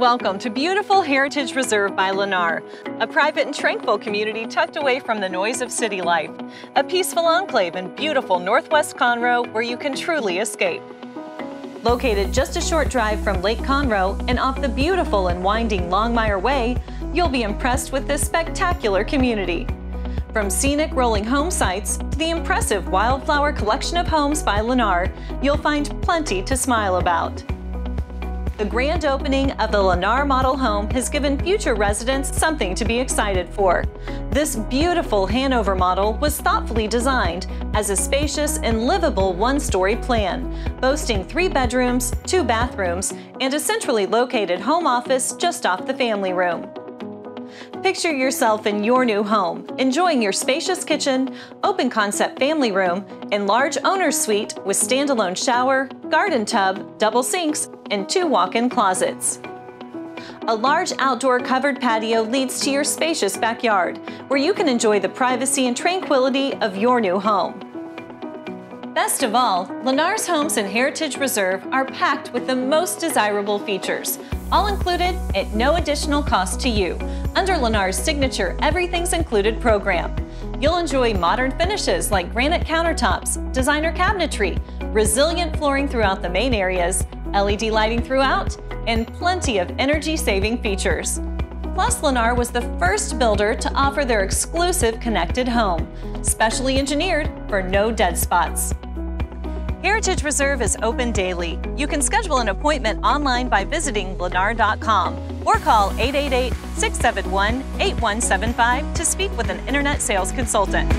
Welcome to beautiful Heritage Reserve by Lennar, a private and tranquil community tucked away from the noise of city life. A peaceful enclave in beautiful Northwest Conroe where you can truly escape. Located just a short drive from Lake Conroe and off the beautiful and winding Longmire Way, you'll be impressed with this spectacular community. From scenic rolling home sites to the impressive wildflower collection of homes by Lennar, you'll find plenty to smile about. The grand opening of the Lennar Model Home has given future residents something to be excited for. This beautiful Hanover model was thoughtfully designed as a spacious and livable one-story plan, boasting three bedrooms, two bathrooms, and a centrally located home office just off the family room. Picture yourself in your new home, enjoying your spacious kitchen, open concept family room, and large owner's suite with standalone shower, garden tub, double sinks, and two walk-in closets. A large outdoor covered patio leads to your spacious backyard, where you can enjoy the privacy and tranquility of your new home. Best of all, Lennar's Homes and Heritage Reserve are packed with the most desirable features, all included at no additional cost to you, under Lennar's signature Everything's Included program. You'll enjoy modern finishes like granite countertops, designer cabinetry, resilient flooring throughout the main areas, LED lighting throughout, and plenty of energy-saving features. Plus, Lennar was the first builder to offer their exclusive connected home, specially engineered for no dead spots. Heritage Reserve is open daily. You can schedule an appointment online by visiting lennar.com or call 888 671 8175 to speak with an internet sales consultant.